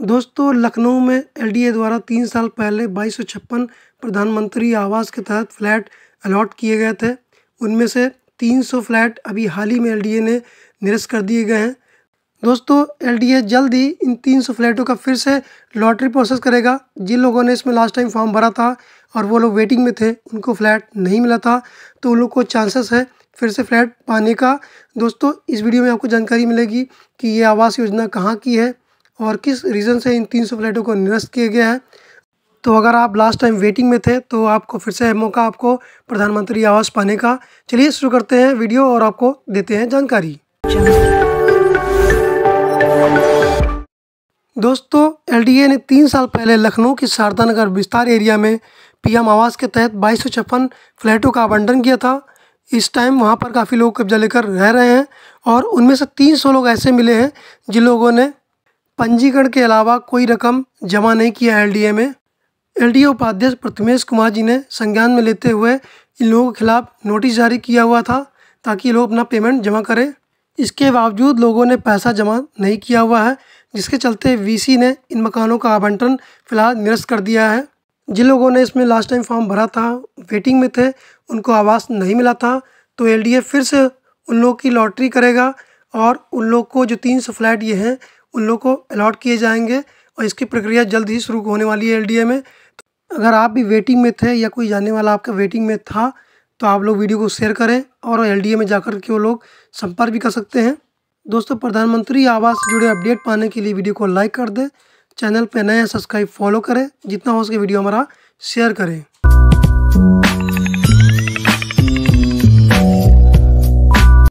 दोस्तों, लखनऊ में एलडीए द्वारा तीन साल पहले बाईस प्रधानमंत्री आवास के तहत फ्लैट अलॉट किए गए थे। उनमें से 300 फ्लैट अभी हाल ही में एलडीए ने निरस्त कर दिए गए हैं। दोस्तों, एलडीए जल्द ही इन 300 फ्लैटों का फिर से लॉटरी प्रोसेस करेगा। जिन लोगों ने इसमें लास्ट टाइम फॉर्म भरा था और वो लोग वेटिंग में थे, उनको फ्लैट नहीं मिला था तो उन लोग को चांसेस है फिर से फ्लैट पाने का। दोस्तों, इस वीडियो में आपको जानकारी मिलेगी कि ये आवास योजना कहाँ की है। और किस रीज़न से इन 300 फ्लैटों को निरस्त किया गया है? तो अगर आप लास्ट टाइम वेटिंग में थे तो आपको फिर से मौका आपको प्रधानमंत्री आवास पाने का। चलिए शुरू करते हैं वीडियो और आपको देते हैं जानकारी। दोस्तों एलडीए ने तीन साल पहले लखनऊ के शारदा नगर विस्तार एरिया में पीएम आवास के तहत बाईस फ्लैटों का आवंटन किया था। इस टाइम वहाँ पर काफ़ी लोग कब्जा लेकर रह रहे हैं और उनमें से तीन सौ लोग ऐसे मिले हैं जिन लोगों ने पंजीकरण के अलावा कोई रकम जमा नहीं किया एलडीए में। एलडीए उपाध्यक्ष प्रथमेश कुमार जी ने संज्ञान में लेते हुए इन लोगों के खिलाफ नोटिस जारी किया हुआ था ताकि लोग अपना पेमेंट जमा करें। इसके बावजूद लोगों ने पैसा जमा नहीं किया हुआ है, जिसके चलते वीसी ने इन मकानों का आवंटन फ़िलहाल निरस्त कर दिया है। जिन लोगों ने इसमें लास्ट टाइम फॉर्म भरा था, वेटिंग में थे, उनको आवास नहीं मिला था तो एलडीए फिर से उन लोग की लॉटरी करेगा और उन लोग को जो तीन सौ फ्लैट ये हैं उन लोग को अलॉट किए जाएँगे और इसकी प्रक्रिया जल्द ही शुरू होने वाली है एलडीए में। तो अगर आप भी वेटिंग में थे या कोई जाने वाला आपका वेटिंग में था तो आप लोग वीडियो को शेयर करें और एलडीए में जाकर के वो लोग संपर्क भी कर सकते हैं। दोस्तों, प्रधानमंत्री आवास से जुड़े अपडेट पाने के लिए वीडियो को लाइक कर दें। चैनल पर नए सब्सक्राइब फॉलो करें। जितना हो सके वीडियो हमारा शेयर करें।